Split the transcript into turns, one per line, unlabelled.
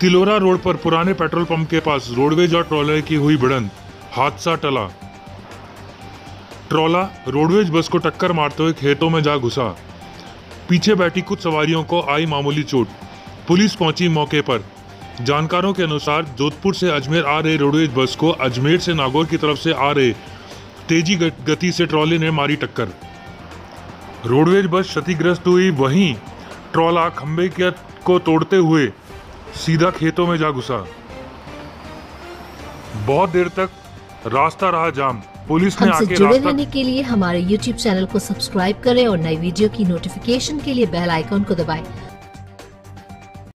Tilora road पर पुराने petrol pump के पास रोडवेज़ और ट्रॉलर की हुई भिड़ंत। हादसा टला। ट्रॉला रोडवेज़ बस को टक्कर मारते हुए खेतों में जा घुसा। पीछे बैठी कुछ सवारियों को आई मामूली चोट। पुलिस पहुँची मौके पर। जानकारों के अनुसार जोधपुर से अजमेर आ रहे रोडवेज़ बस को अजमेर से नागौर की तरफ़ से आ रहे तेज़ी गति से ट्रॉले ने मारी टक्कर। रोडवेज़ बस क्षतिग्रस्त हुई, वहीं ट्रॉला खंबे के को तोड़ते हुए सीधा खेतों में जा घुसा। बहुत देर तक रास्ता रहा जाम। पुलिस ने आके
जुड़े
रास्ता
रहने के लिए हमारे YouTube चैनल को सब्सक्राइब करें और नई वीडियो की नोटिफिकेशन के लिए बेल आइकॉन को दबाएँ।